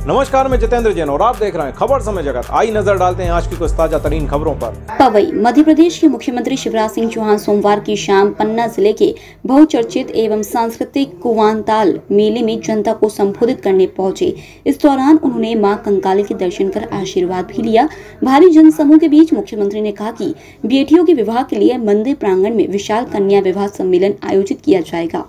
नमस्कार, मैं जितेंद्र जैन और आप देख रहे हैं खबर समय जगत। आई नज़र डालते हैं आज की कुछ ताज़ा तरीन खबरों पर। पवई, मध्य प्रदेश के मुख्यमंत्री शिवराज सिंह चौहान सोमवार की शाम पन्ना ज़िले के बहुचर्चित एवं सांस्कृतिक कुवानताल मेले में जनता को संबोधित करने पहुँचे। इस दौरान उन्होंने माँ कंकाली के दर्शन कर आशीर्वाद भी लिया। भारी जनसमूह के बीच मुख्यमंत्री ने कहा की बेटियों के विवाह के लिए मंदिर प्रांगण में विशाल कन्या विवाह सम्मेलन आयोजित किया जाएगा।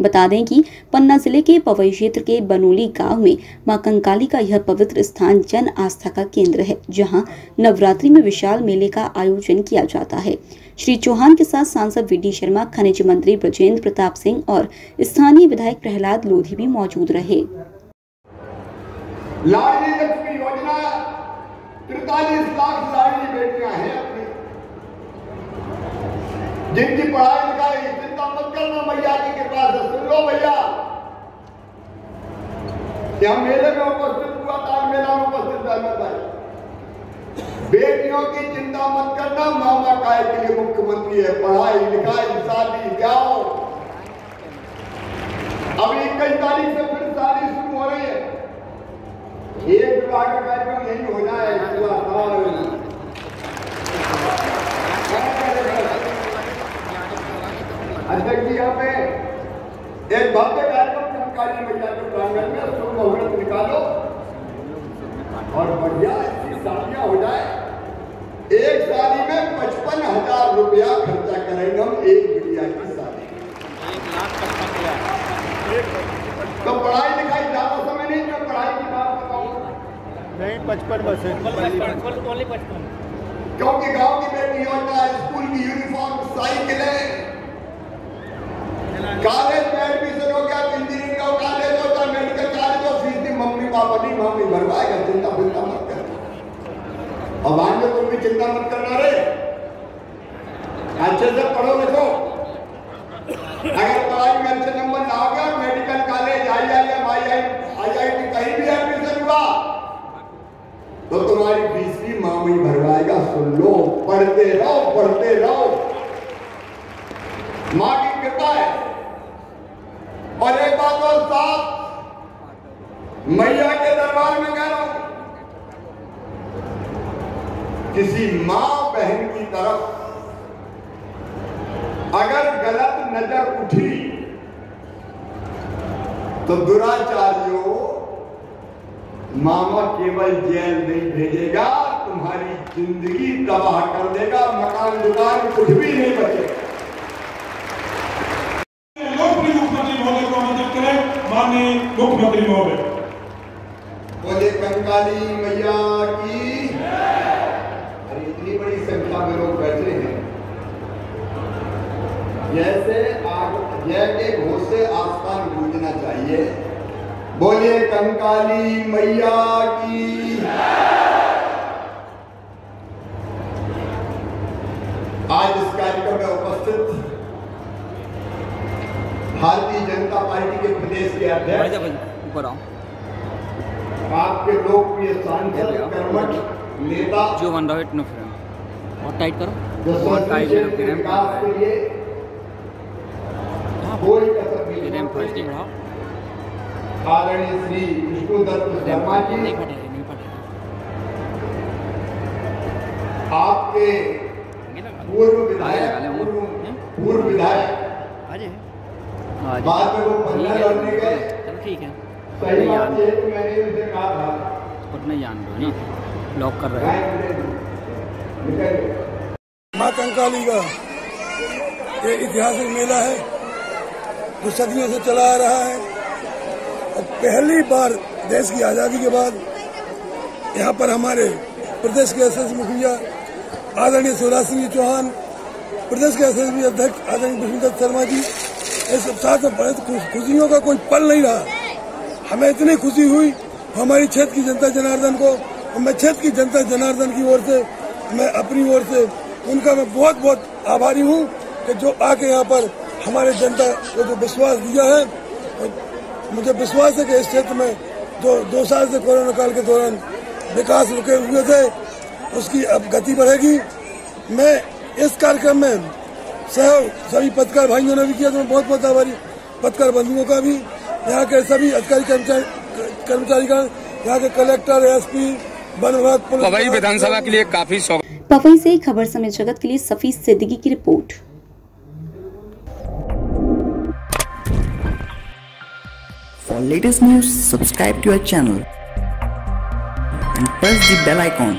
बता दें कि पन्ना ज़िले के पवई क्षेत्र के बनोली गाँव में माँ कंकाली का यह पवित्र स्थान जन आस्था का केंद्र है, जहाँ नवरात्रि में विशाल मेले का आयोजन किया जाता है। श्री चौहान के साथ सांसद वी शर्मा, खनिज मंत्री ब्रजेंद्र प्रताप सिंह और स्थानीय विधायक प्रहलाद लोधी भी मौजूद रहे। जिनकी पढ़ाई लिखाई चिंता मत करना मैया की कृपा से सुन लो भैया। कि हम मेले में उपस्थित हुआ ताल मेला में उपस्थित रहना भाई। बेटियों की चिंता मत करना, मामा काय के लिए मुख्यमंत्री है? पढ़ाई, लिखाई, शादी, जाओ। अभी इक्कीस तारीख से फिर शादी शुरू हो रही है। एक विवाह का कार्यक्रम यही हो जाए पूरा अध्यक्ष जी यहाँ पे एक भव्य कार्यक्रम जानकारी मैया के प्रांगण में शुभ मुहूर्त निकालो। और बढ़िया शादियाँ हो जाए। एक शादी में पचपन हज़ार रुपया खर्चा करेंगे हम एक बिटिया की शादी। तो पढ़ाई लिखाई ज़्यादा समय नहीं मैं पढ़ाई की बात बताऊँगा नहीं पचपन बस है। क्योंकि गाँव की बेटी योजना स्कूल की यूनिफॉर्म साइकिलें कॉलेज पापा नहीं भरवाएगा चिंता फिंता मत करना। अब आगे तुम भी चिंता मत करना रे। अच्छे से पढ़ो लिखो। अगर पढ़ाई में अच्छे नंबर लाओगे medical college I I M I I I I T कहीं भी एडमिशन हुआ तो तुम्हारी फ़ीस भी मामी भरवाएगा सुन लो, पढ़ते रहो पढ़ते रहो। माँ की कृपा है। और एक बात और साफ़ मैया के दरबार में कह रहा हूँ, किसी माँ बहन की तरफ़ अगर गलत नज़र उठी तो दुराचारियों, मामा केवल जेल नहीं भेजेगा, तुम्हारी ज़िंदगी तबाह कर देगा, मकान दुकान कुछ भी नहीं बचेगा। मुख्यमंत्री महोदय को आमंत्रित करें, माननीय मुख्यमंत्री महोदय। बोले कंकाली मैया की अरे, इतनी बड़ी संख्या में लोग बैठे हैं। जैसे आग जय के घोष से आसमान गूंजना चाहिए। बोले कंकाली मैया की आज इस कार्यक्रम में उपस्थित भारतीय जनता पार्टी के प्रदेश के अध्यक्ष ऊपर आओ। आपके लोकप्रिय सांसद कर्मठ नेता जो बन रहा है इतना फ्रेम और टाइट करो। और टाइट करो फ्रेम के लिए कोई कसर नहीं फ्रेम फ़र्स्ट। बढ़ाओ। आदरणीय श्री विष्णुदत्त शर्मा जी। नहीं फटेगा नहीं फटेगा आपके पूर्व विधायक पूर्व विधायक। आज बाद में वो पन्ना लड़ने गए। चलो ठीक है। सही बात ये है कि मैंने उनसे कहा था। उतना जान दो ना लॉक कर रहे हैं। में कंकाली का ये ऐतिहासिक मेला है जो सदियों से चला आ रहा है। और पहली बार देश की आज़ादी के बाद यहाँ पर हमारे प्रदेश के एस मुखिया आदरणीय शिवराज सिंह जी चौहान प्रदेश के एस अध्यक्ष आदरणीय विष्णुदत्त शर्मा जी इस साथ में बड़े खुशियों का कोई पल नहीं रहा। हमें इतनी खुशी हुई, हमारी क्षेत्र की जनता जनार्दन को मैं क्षेत्र की जनता जनार्दन की ओर से, मैं अपनी ओर से उनका मैं बहुत बहुत आभारी हूँ कि जो आके यहाँ पर हमारे जनता को जो विश्वास दिया है मुझे विश्वास है कि इस क्षेत्र में जो दो साल से कोरोना काल के दौरान विकास रुके हुए थे, उसकी अब गति बढ़ेगी। मैं इस कार्यक्रम में सह सभी पत्रकार भाइयों ने भी किया तो बहुत बहुत आभारी, पत्रकार बंधुओं का भी। यहाँ के सभी अधिकारी कर्मचारी कर्मचारी का यहाँ के कलेक्टर एसपी वन विभाग पुलिस विधानसभा के लिए काफ़ी पवई से खबर समय जगत के लिए सफी सिद्दीकी की report. For latest news, subscribe to our channel and press the bell icon.